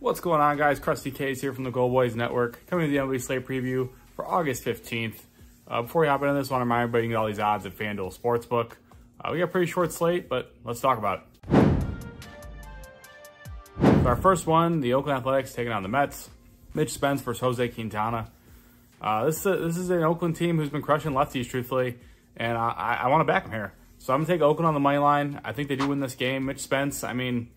What's going on, guys? Crusty Ks here from the GoldBoys Network, coming to the MLB slate preview for August 15th. Uh, before we hop into this, I want to remind everybody you can get all these odds at FanDuel Sportsbook. Uh, we got a pretty short slate, but let's talk about it. So our first one, the Oakland Athletics taking on the Mets. Mitch Spence versus Jose Quintana. Uh, this, is a, this is an Oakland team who's been crushing lefties, truthfully, and I, I, I want to back them here. So I'm going to take Oakland on the money line. I think they do win this game. Mitch Spence, I mean,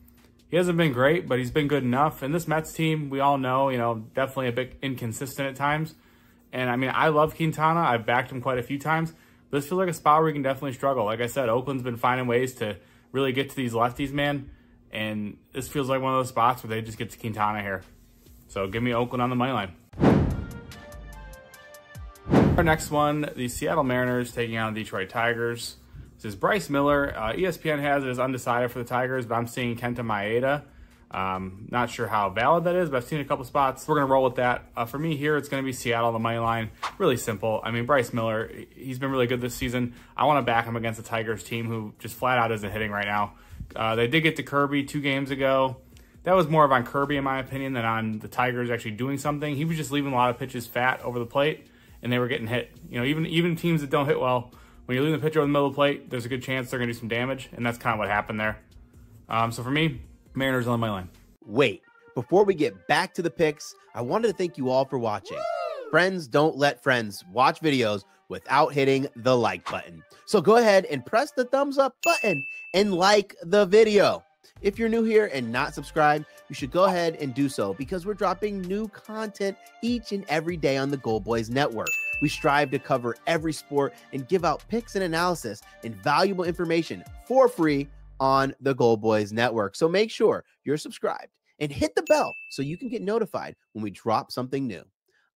he hasn't been great, but he's been good enough. And this Mets team, we all know, you know, definitely a bit inconsistent at times. And I mean, I love Quintana. I've backed him quite a few times. This feels like a spot where he can definitely struggle. Like I said, Oakland's been finding ways to really get to these lefties, man. And this feels like one of those spots where they just get to Quintana here. So give me Oakland on the money line. Our next one, the Seattle Mariners taking on the Detroit Tigers. Is Bryce Miller. Uh, ESPN has it as undecided for the Tigers, but I'm seeing Kenta Maeda. Um, not sure how valid that is, but I've seen a couple spots. We're going to roll with that. Uh, for me here, it's going to be Seattle the money line. Really simple. I mean, Bryce Miller, he's been really good this season. I want to back him against the Tigers team who just flat out isn't hitting right now. Uh, they did get to Kirby two games ago. That was more of on Kirby, in my opinion, than on the Tigers actually doing something. He was just leaving a lot of pitches fat over the plate, and they were getting hit. You know, even even teams that don't hit well, when you're leaving the pitcher over the middle of the plate, there's a good chance they're going to do some damage, and that's kind of what happened there. Um, so for me, Mariners on my line. Wait, before we get back to the picks, I wanted to thank you all for watching. Friends don't let friends watch videos without hitting the like button. So go ahead and press the thumbs up button and like the video. If you're new here and not subscribed, you should go ahead and do so because we're dropping new content each and every day on the GoldBoys Network. We strive to cover every sport and give out picks and analysis and valuable information for free on the GoldBoys Network. So make sure you're subscribed and hit the bell so you can get notified when we drop something new.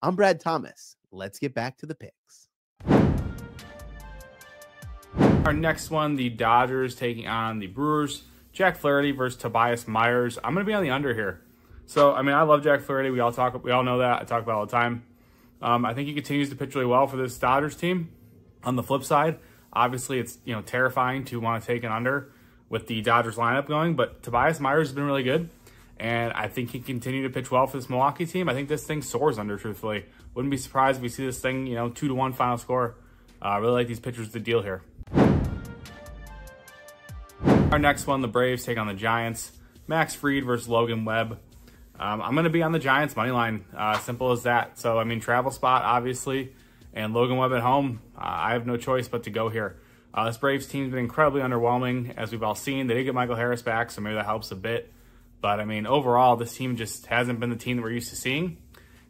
I'm Brad Thomas. Let's get back to the picks. Our next one, the Dodgers taking on the Brewers. Jack Flaherty versus Tobias Myers. I'm going to be on the under here. So, I mean, I love Jack Flaherty. We all talk, we all know that. I talk about all the time. Um, I think he continues to pitch really well for this Dodgers team. On the flip side, obviously it's, you know, terrifying to want to take an under with the Dodgers lineup going, but Tobias Myers has been really good. And I think he continue to pitch well for this Milwaukee team. I think this thing soars under, truthfully. Wouldn't be surprised if we see this thing, you know, two to one final score. Uh, I uh, really like these pitchers to deal here. Our next one, the Braves take on the Giants. Max Fried versus Logan Webb. Um, I'm going to be on the Giants money line. Uh, simple as that. So, I mean, travel spot, obviously, and Logan Webb at home. Uh, I have no choice but to go here. Uh, this Braves team's been incredibly underwhelming, as we've all seen. They did get Michael Harris back, so maybe that helps a bit. But, I mean, overall, this team just hasn't been the team that we're used to seeing.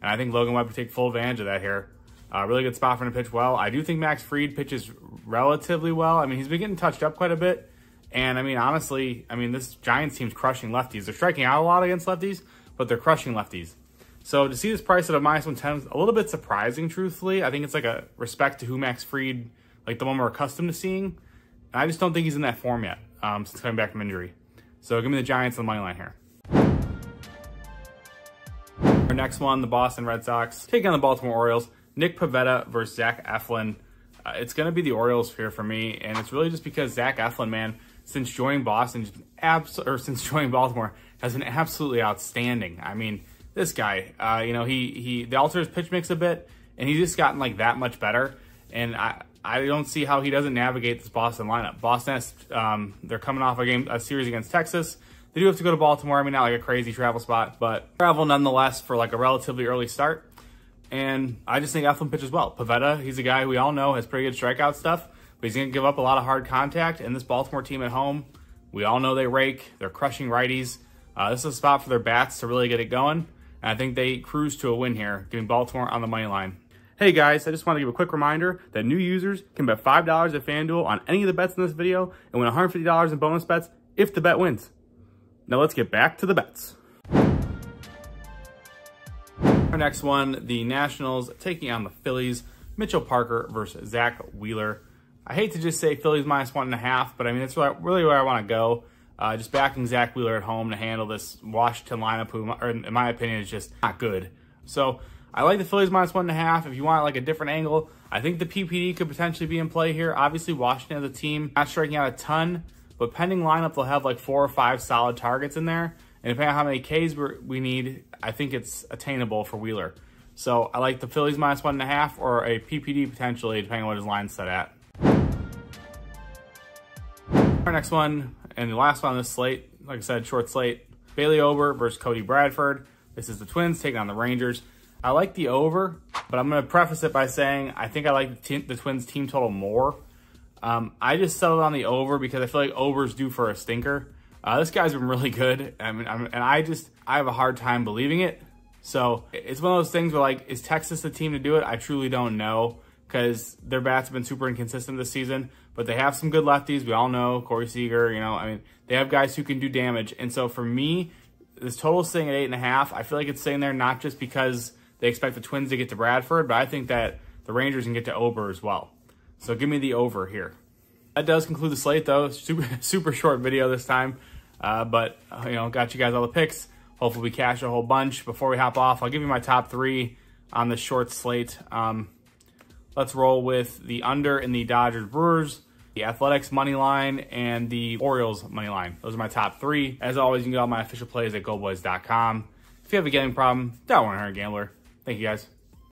And I think Logan Webb would take full advantage of that here. Uh, really good spot for him to pitch well. I do think Max Fried pitches relatively well. I mean, he's been getting touched up quite a bit. And I mean, honestly, I mean, this Giants team's crushing lefties. They're striking out a lot against lefties, but they're crushing lefties. So to see this price at a minus 110 is a little bit surprising, truthfully. I think it's like a respect to who Max Fried, like the one we're accustomed to seeing. And I just don't think he's in that form yet um, since coming back from injury. So give me the Giants on the money line here. Our next one, the Boston Red Sox taking on the Baltimore Orioles. Nick Pivetta versus Zach Eflin. Uh, it's going to be the Orioles here for me, and it's really just because Zach Eflin, man, since joining Boston, abs- or since joining Baltimore, has been absolutely outstanding. I mean, this guy, uh, you know, he he they alter his pitch mix a bit, and he's just gotten like that much better. And I I don't see how he doesn't navigate this Boston lineup. Boston, has, um, they're coming off a game a series against Texas. They do have to go to Baltimore. I mean, not like a crazy travel spot, but travel nonetheless for like a relatively early start. And I just think Eflin pitches well. Pivetta, he's a guy we all know has pretty good strikeout stuff but he's going to give up a lot of hard contact. And this Baltimore team at home, we all know they rake. They're crushing righties. Uh, this is a spot for their bats to really get it going. And I think they cruise to a win here, giving Baltimore on the money line. Hey guys, I just want to give a quick reminder that new users can bet $5 at FanDuel on any of the bets in this video and win $150 in bonus bets if the bet wins. Now let's get back to the bets. Our next one, the Nationals taking on the Phillies. Mitchell Parker versus Zack Wheeler. I hate to just say Phillies minus one and a half, but I mean, that's really where I want to go. Uh, just backing Zack Wheeler at home to handle this Washington lineup, who, in my opinion, is just not good. So I like the Phillies minus one and a half. If you want like a different angle, I think the PPD could potentially be in play here. Obviously, Washington as a team not striking out a ton, but pending lineup, they'll have like four or five solid targets in there. And depending on how many Ks we need, I think it's attainable for Wheeler. So I like the Phillies minus one and a half or a PPD potentially, depending on what his line's set at. Our next one and the last one on this slate, like I said, short slate, Bailey Ober versus Cody Bradford. This is the Twins taking on the Rangers. I like the over, but I'm going to preface it by saying I think I like the, the Twins team total more. Um, I just settled on the over because I feel like overs due for a stinker. Uh, this guy's been really good, I mean, I'm, and I just I have a hard time believing it. So it's one of those things where like, is Texas the team to do it? I truly don't know because their bats have been super inconsistent this season, but they have some good lefties. We all know Corey Seager, you know, I mean, they have guys who can do damage. And so for me, this total staying at eight and a half. I feel like it's staying there not just because they expect the Twins to get to Bradford, but I think that the Rangers can get to Ober as well. So give me the over here. That does conclude the slate, though. Super, super short video this time. Uh, but, you know, got you guys all the picks. Hopefully we cash a whole bunch. Before we hop off, I'll give you my top three on the short slate. Um, let's roll with the under in the Dodgers Brewers, the Athletics money line, and the Orioles money line. Those are my top three. As always, you can get all my official plays at GoldBoys.com. If you have a gambling problem, don't want to hurt a gambler. Thank you guys.